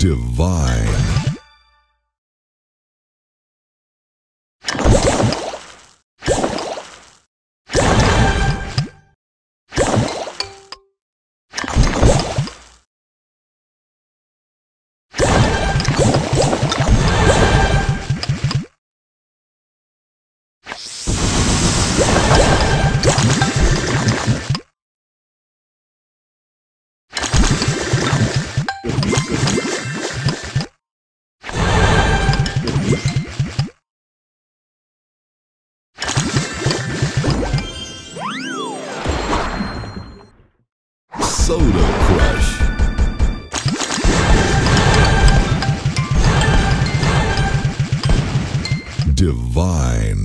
Divine. Soda Crush. Divine.